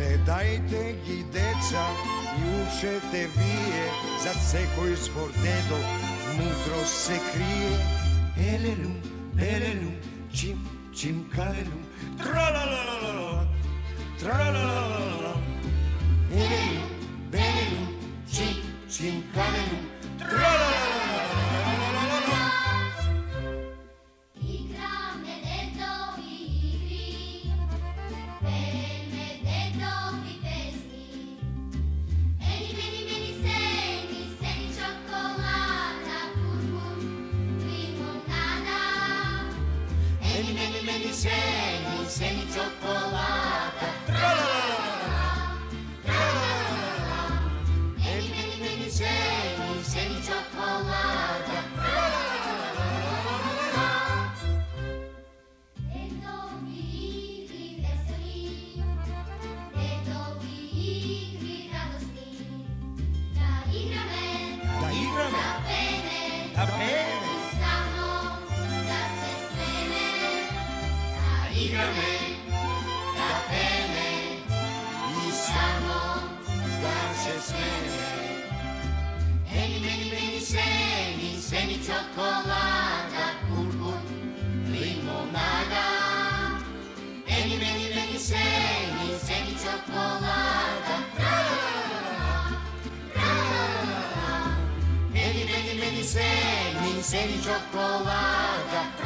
Le dajte i deca juče te vije Za sve koju zbor dedo mudro se krije Elelum, belelum, čim, čim kalelum Tralalalala, tralalalala Elelum, belelum, čim, čim kalelum Tralalalala seni, seni çok kolay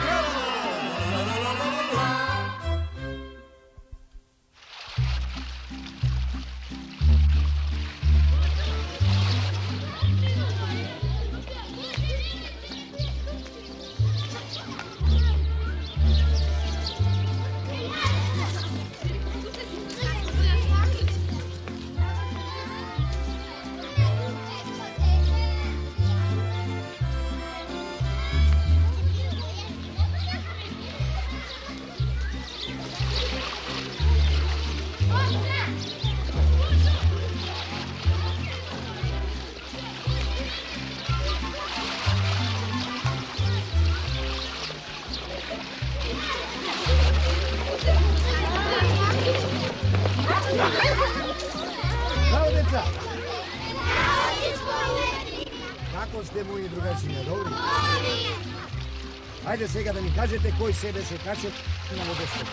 Ајде сега да ми кажете кој се беше качен на водешто.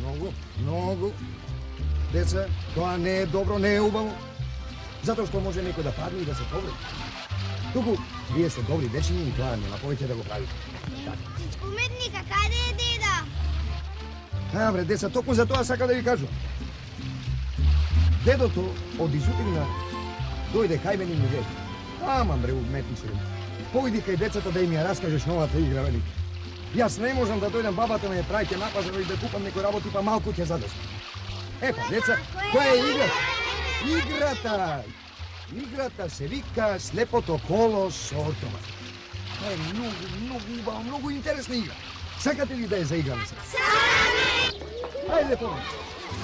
Многу, многу. Деца, тоа не е добро, не е убаво. Затоа што може некој да падне и да се повреди. Туку, вие сте добри дечиња и тоа нема повеќе да го правите. Уметника, каде е деда? А, бре, деца, токму за тоа сакам да ви кажам. Дедото од изутрина дојде кај мене и ми рече. Ама, бре, уметниче. Појди кај децата да им ја раскажеш новата игра, вели. Јас не можам да дојдам бабата ме праќа на пазар и да купам некој работи, па малку ќе задесам. Епа, деца, која е играта? Играта! Играта се вика Слепото коло со ортомат. Тоа е многу, многу убава, многу интересна игра. Сакате ли да ја заиграме се? Ајде, помој.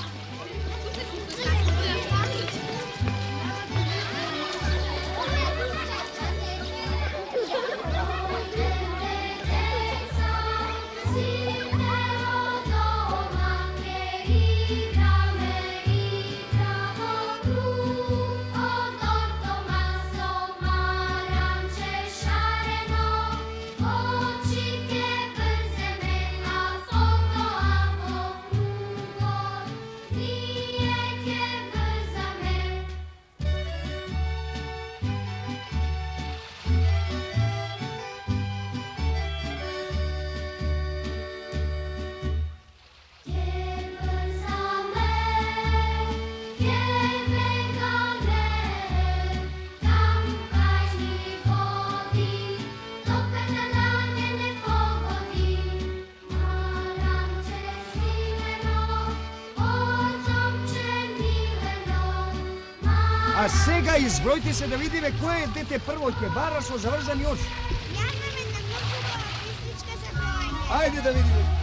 А сега избројте се да видиме кој е дете прво ќе бара со заврзани очи. Јас знам една многу. Ајде да видиме.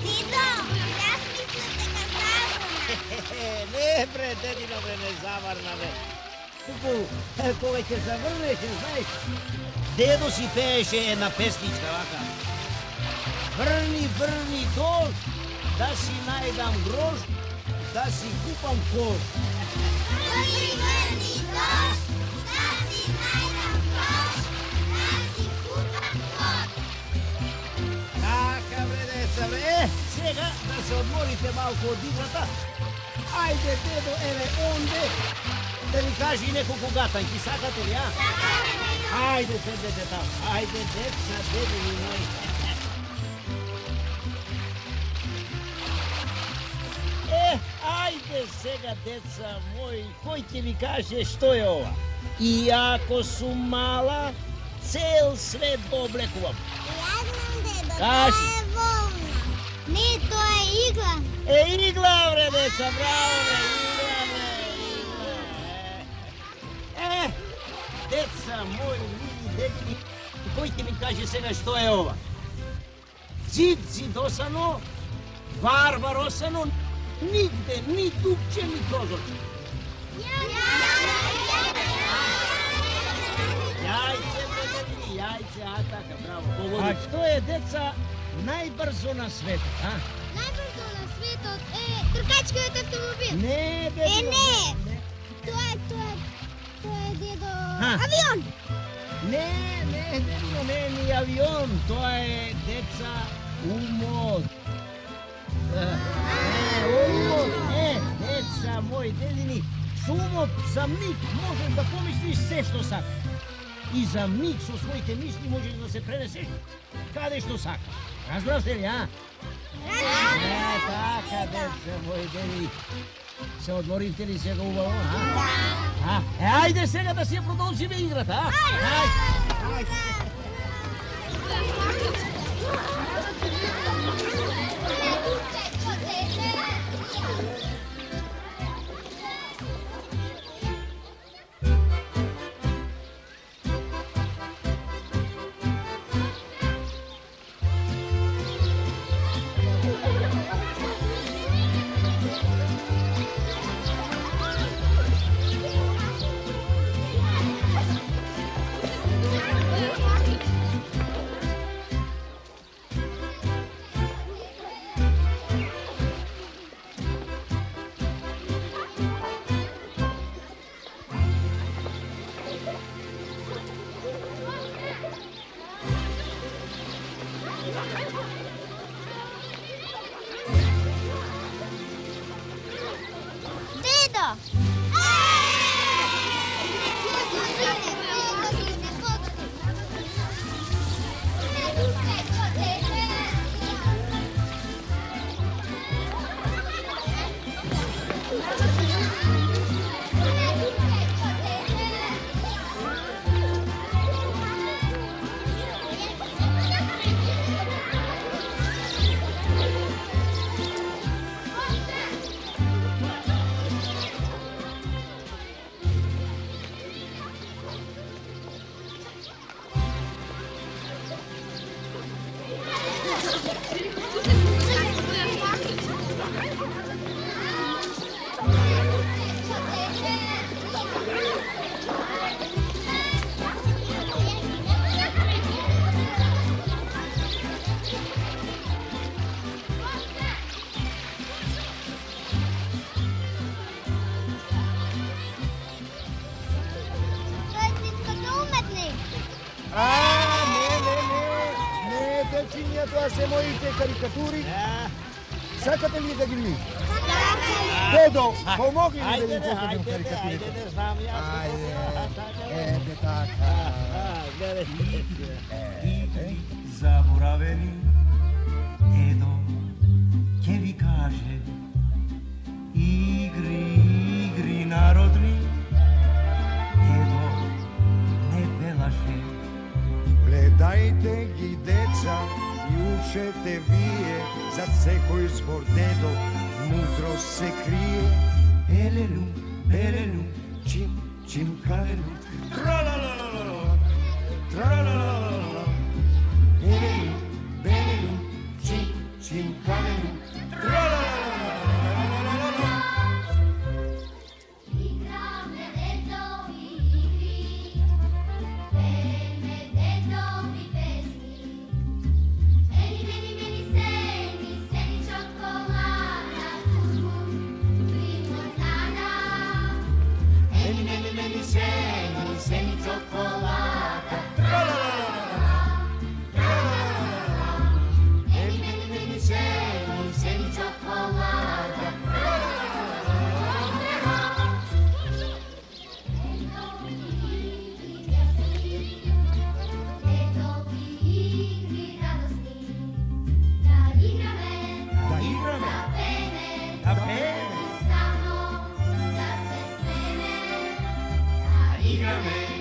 Дидо, јас мислам дека заврна. Не, бре, дедино, бре, не заврна, бе. Туку, кога ќе заврнеше, знаеш, дедо си пееше една песничка вака. Врни, врни дол, да си најдам грош, да си купам кол. Врни, врни дол, сега да се одморите малку од играта. Ајде дедо, еве онде, да ви кажи неколку гатанки, сакате ли, а? Ајде седете таму, ајде деца, дедини мои. Е, ајде сега, деца мои, кој ќе ви каже што е ова? И ако сум мала, цел свет го облекувам. Ја знам, дедо, Кажи. Не, тоа е игла. Е, игла, бре, деца, браво, бре, игла, бре, игла. Е, деца, мои мили дедини, кој ќе ми каже сега што е ова? Цици досано, варваросано, нигде, ни дупче, ни козорче. Јајце, бре, дедини, јајце, а така, браво, А погоди. што е деца најбрзо на светот, а? Најбрзо на светот е тркачкиот автомобил. Не, Е, дедо. не. Тоа е, тоа е, тоа е дедо... Ха. Авион. Не, не, дедо, не, ни авион, тоа е деца умот. Е, умот, е, деца мои, дедини, со умот за миг можеш да помислиш се што сакаш. И за миг со своите мисли можеш да се пренесеш каде што сакаш. Разбравте ли, а? Е, така, деца мои, дедини. Се одморивте ли сега убаво, а? А, е, ајде сега да си ја продолжиме играта, а? Ајде. Дедо! Дечиња, тоа се моите карикатури. Сакате ли да ги видите? Дедо, помогни ми да Ајде, ви де, покажам ајде, де, ајде, не знам јас. Ајде, ебе така. Игри заборавени, Едо ќе ви каже. Игри, игри народни, Едо не пелаше. Гледајте ги деца čete vije, za ceho iz bordedo, mudro se krije. Elelu, belelu, čim, čim kalelu, tra la la la la la, tra la la la la. Apenas. Dígame.